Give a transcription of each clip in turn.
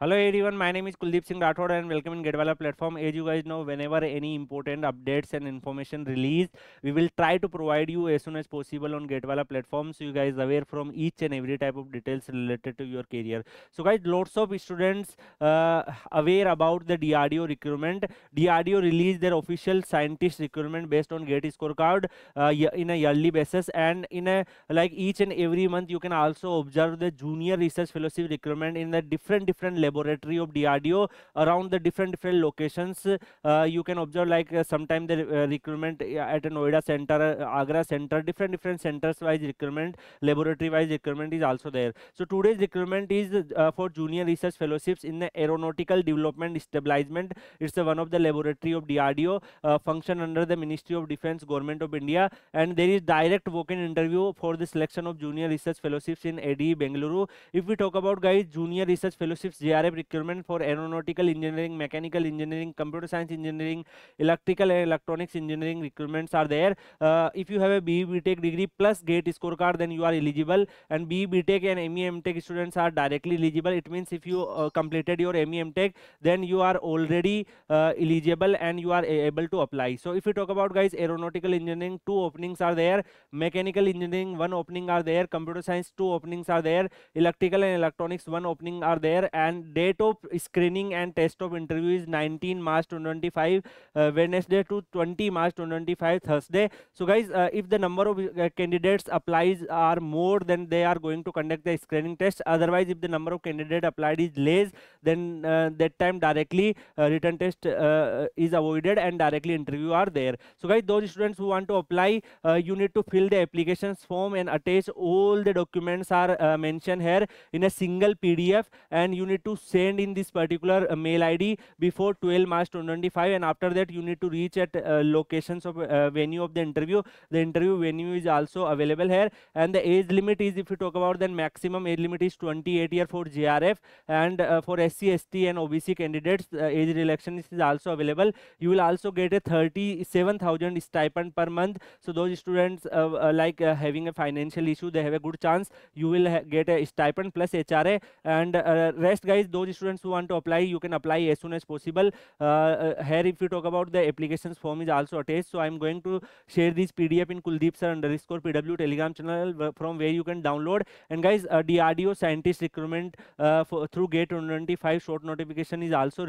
Hello everyone, my name is Kuldeep Singh Rathod and welcome in GATE Wallah platform. As you guys know, whenever any important updates and information release, we will try to provide you as soon as possible on GATE Wallah platform so you guys aware from each and every type of details related to your career. So guys, lots of students uh, aware about the DRDO recruitment. DRDO released their official scientist recruitment based on GATE scorecard uh, in a yearly basis and in a like each and every month you can also observe the junior research fellowship recruitment in the different different laboratory of DRDO around the different different locations. Uh, you can observe like uh, sometime the uh, recruitment at Noida center, Agra center, different different centers wise recruitment, laboratory wise recruitment is also there. So today's recruitment is for junior research fellowships in the aeronautical development establishment. It's one of the laboratory of DRDO, function under the Ministry of Defense, Government of India, and there is direct walk-in interview for the selection of junior research fellowships in AD Bengaluru. If we talk about guys, junior research fellowships, JRF recruitment for aeronautical engineering, mechanical engineering, computer science engineering, electrical and electronics engineering recruitments are there. Uh, if you have a BE BTech degree plus GATE scorecard, then you are eligible. And BE BTech and ME MTech students are directly eligible. It means if you uh, completed your ME MTech, then you are already uh, eligible and you are able to apply. So if you talk about guys, aeronautical engineering, two openings are there. Mechanical engineering, one opening are there. Computer science, two openings are there. Electrical and electronics, one opening are there. And date of screening and test of interview is 19 March 2025, uh, Wednesday to 20 March 2025, Thursday. So guys, uh, if the number of uh, candidates applies are more, then they are going to conduct the screening test. Otherwise, if the number of candidate applied is less, then uh, that time directly uh, written test uh, is avoided and directly interview are there. So guys, those students who want to apply, you need to fill the applications form and attach all the documents are mentioned here in a single PDF and you need to send in this particular uh, mail id before 12 march 2025 and after that you need to reach at uh, locations of uh, venue of the interview. The interview venue is also available here and the age limit is if you talk about then maximum age limit is 28 year for jrf and uh, for sc st and obc candidates uh, age relaxation is also available. You will also get a 37000 stipend per month. So those students uh, like having a financial issue they have a good chance. You will get a stipend plus hra and rest guys those students who want to apply you can apply as soon as possible. Uh, uh, here if you talk about the applications form is also attached. So i'm going to share this pdf in kuldeep sir underscore pw telegram channel from where you can download. And guys uh, DRDO scientist recruitment uh, for, through gate 125 short notification is also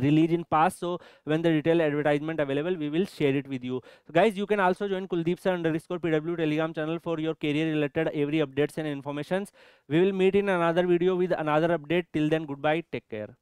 release in past. So when the retail advertisement available we will share it with you. So guys you can also join kuldeep sir underscore pw telegram channel for your career related every updates and informations. We will meet in another video with another update. Till then goodbye. Take care